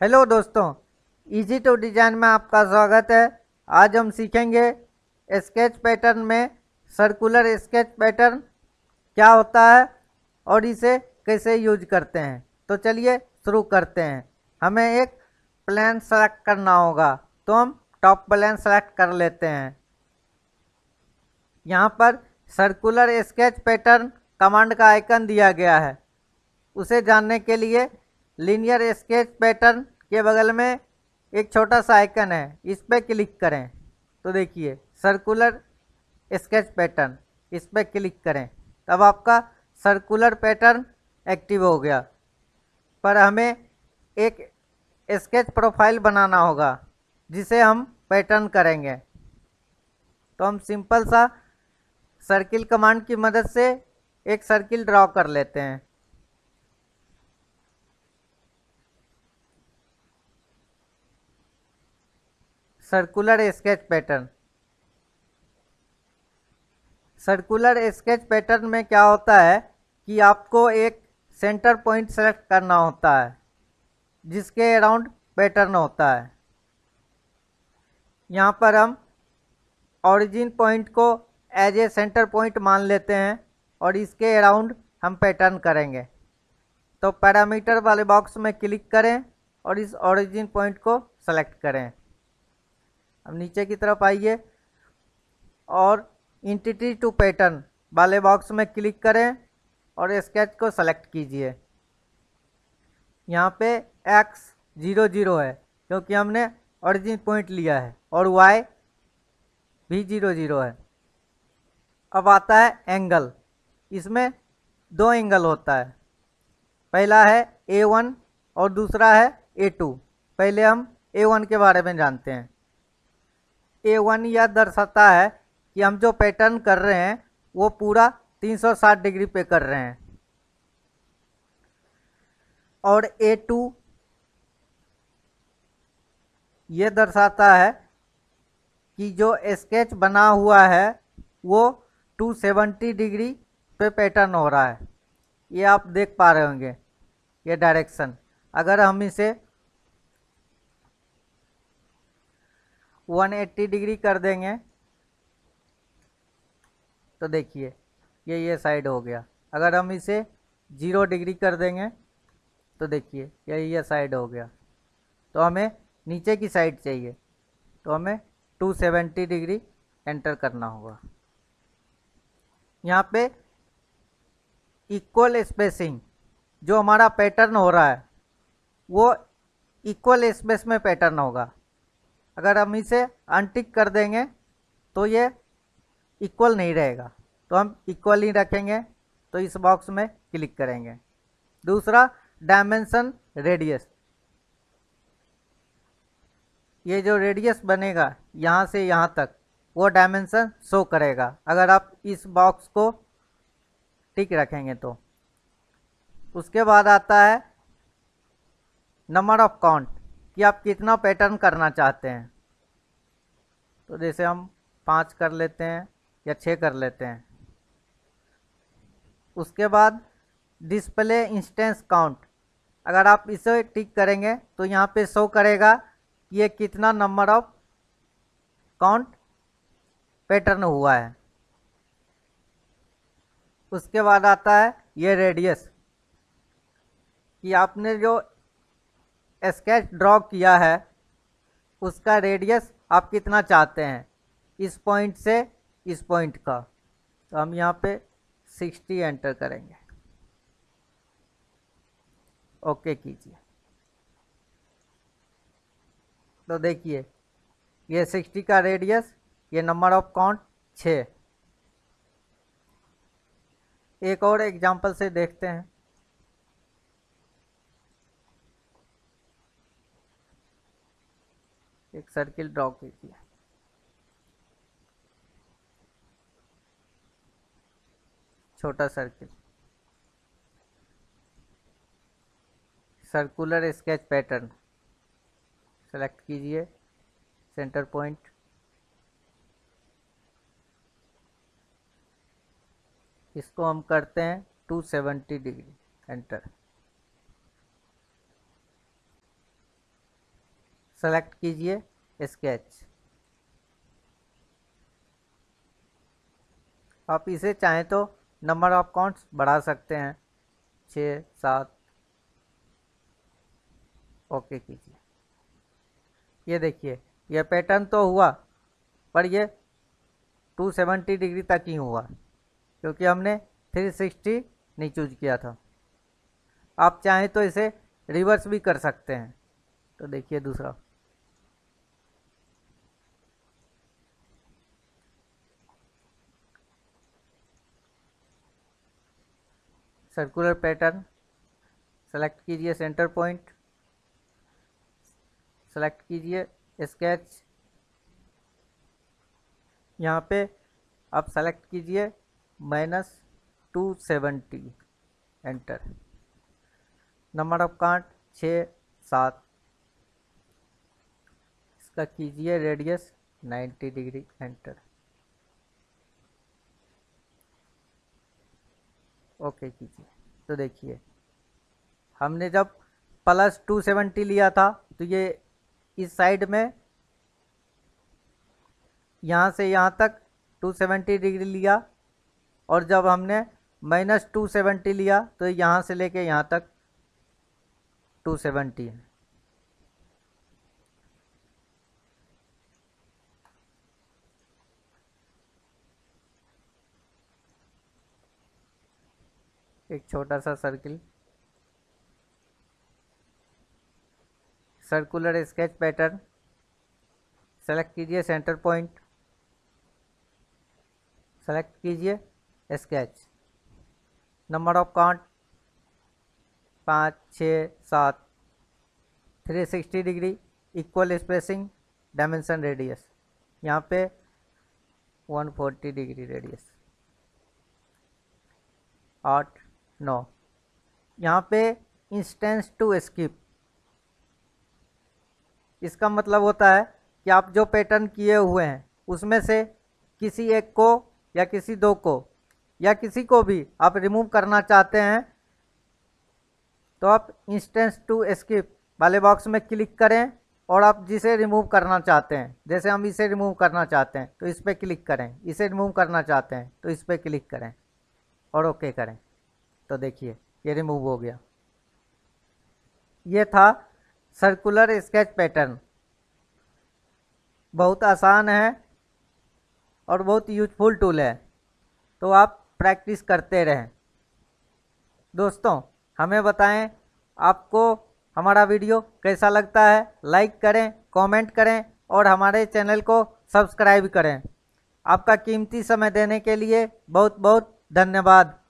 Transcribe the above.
Hello दोस्तों, easy to design में आपका स्वागत है। आज हम सीखेंगे स्केच पैटर्न में सर्कुलर स्केच पैटर्न क्या होता है और इसे कैसे यूज़ करते हैं। तो चलिए शुरू करते हैं। हमें एक प्लान सेलेक्ट करना होगा तो हम टॉप प्लान सेलेक्ट कर लेते हैं। यहाँ पर सर्कुलर स्केच पैटर्न कमांड का आइकन दिया गया है। उसे जानने के लिए लीनियर स्केच पैटर्न के बगल में एक छोटा सा आइकन है। इस पर क्लिक करें। तो देखिए सर्कुलर स्केच पैटर्न इस पर क्लिक करें। तब आपका सर्कुलर पैटर्न एक्टिव हो गया। पर हमें एक स्केच प्रोफ़ाइल बनाना होगा, जिसे हम पैटर्न करेंगे। तो हम सिंपल सा सर्किल कमांड की मदद से एक सर्किल ड्रॉ कर लेते हैं। Circular sketch pattern circular sketch pattern में क्या होता है कि आपको एक सेंटर पॉइंट सेलेक्ट करना होता है, जिसके अराउंड पैटर्न होता है। यहाँ पर हम ओरिजिन पॉइंट को एज ए सेंटर पॉइंट मान लेते हैं और इसके अराउंड हम पैटर्न करेंगे। तो पैरामीटर वाले बॉक्स में क्लिक करें और इस ओरिजिन पॉइंट को सेलेक्ट करें। अब नीचे की तरफ़ आइए और इंटिटी टू पैटर्न वाले बॉक्स में क्लिक करें और स्केच को सेलेक्ट कीजिए। यहाँ पे एक्स ज़ीरो ज़ीरो है, क्योंकि हमने ओरिजिन पॉइंट लिया है और वाई भी ज़ीरो ज़ीरो है। अब आता है एंगल इसमें दो एंगल होता है। पहला है ए वन और दूसरा है ए टू पहले हम ए वन के बारे में जानते हैं। ए वन यह दर्शाता है कि हम जो पैटर्न कर रहे हैं, वो पूरा 360 डिग्री पे कर रहे हैं। और ए टू ये दर्शाता है कि जो स्केच बना हुआ है, वो 270 डिग्री पे पैटर्न हो रहा है। ये आप देख पा रहे होंगे, ये डायरेक्शन अगर हम इसे 180 डिग्री कर देंगे। तो देखिए, ये ये साइड हो गया। अगर हम इसे ज़ीरो डिग्री कर देंगे तो देखिए, ये ये साइड हो गया। तो हमें नीचे की साइड चाहिए। तो हमें 270 डिग्री एंटर करना होगा। यहाँ पे इक्वल स्पेसिंग, जो हमारा पैटर्न हो रहा है, वो इक्वल स्पेस में पैटर्न होगा। अगर हम इसे अनटिक कर देंगे तो ये इक्वल नहीं रहेगा। तो हम इक्वल ही रखेंगे तो इस बॉक्स में क्लिक करेंगे। दूसरा डायमेंशन रेडियस ये जो रेडियस बनेगा, यहाँ से यहाँ तक, वो डायमेंशन शो करेगा। अगर आप इस बॉक्स को टिक रखेंगे तो। उसके बाद आता है नंबर ऑफ़ काउंट कि आप कितना पैटर्न करना चाहते हैं। तो जैसे हम पाँच कर लेते हैं या छः कर लेते हैं। उसके बाद डिस्प्ले इंस्टेंस काउंट अगर आप इसे टिक करेंगे तो यहाँ पे शो करेगा कि ये कितना नंबर ऑफ़ काउंट पैटर्न हुआ है। उसके बाद आता है ये रेडियस कि आपने जो स्केच ड्रॉ किया है, उसका रेडियस आप कितना चाहते हैं? इस पॉइंट से इस पॉइंट का। तो हम यहाँ पे 60 एंटर करेंगे। ओके कीजिए। तो देखिए, ये 60 का रेडियस ये नंबर ऑफ़ काउंट छ। एक और एग्जांपल से देखते हैं। एक सर्किल ड्रॉ कीजिए छोटा circle circular sketch pattern select कीजिए। सेंटर पॉइंट इसको हम करते हैं 270 डिग्री एंटर सेलेक्ट कीजिए स्केच। आप इसे चाहें तो नंबर ऑफ़ काउंट्स बढ़ा सकते हैं। छः सात, ओके कीजिए। ये देखिए यह पैटर्न तो हुआ, पर ये 270 डिग्री तक ही हुआ, क्योंकि हमने 360 नहीं चूज़ किया था। आप चाहें तो इसे रिवर्स भी कर सकते हैं। तो देखिए दूसरा। सर्कुलर पैटर्न सेलेक्ट कीजिए सेंटर पॉइंट सेलेक्ट कीजिए स्केच यहाँ पे आप सेलेक्ट कीजिए minus two seventy enter number of count छः सात. इसका कीजिए radius ninety degree enter okay कीजिए। तो देखिए, हमने जब प्लस टू सेवेंटी लिया था तो ये इस साइड में, यहाँ से यहाँ तक 270 डिग्री लिया, और जब हमने माइनस टू सेवेंटी लिया तो यहाँ से लेके यहाँ तक 270 है एक छोटा सा circle circular sketch pattern select कीजिए सेंटर पॉइंट सेलेक्ट कीजिए स्केच नंबर ऑफ़ काउंट पाँच, छः, सात। Three sixty degree equal spacing dimension radius यहाँ पे वन फोर्टी डिग्री रेडियस आठ नौ। यहाँ पे इंस्टेंस टू स्किप इसका मतलब होता है कि आप जो पैटर्न किए हुए हैं, उसमें से किसी एक को या किसी दो को या किसी को भी आप रिमूव करना चाहते हैं तो आप इंस्टेंस टू स्किप वाले बॉक्स में क्लिक करें और आप जिसे रिमूव करना चाहते हैं, जैसे हम इसे रिमूव करना चाहते हैं तो इस पर क्लिक करें। इसे रिमूव करना चाहते हैं तो इस पर क्लिक करें और ओके करें। तो देखिए, ये रिमूव हो गया। ये था सर्कुलर स्केच पैटर्न बहुत आसान है और बहुत यूजफुल टूल है। तो आप प्रैक्टिस करते रहें। दोस्तों, हमें बताएँ, आपको हमारा वीडियो कैसा लगता है? लाइक करें कमेंट करें और हमारे चैनल को सब्सक्राइब करें। आपका कीमती समय देने के लिए बहुत बहुत धन्यवाद।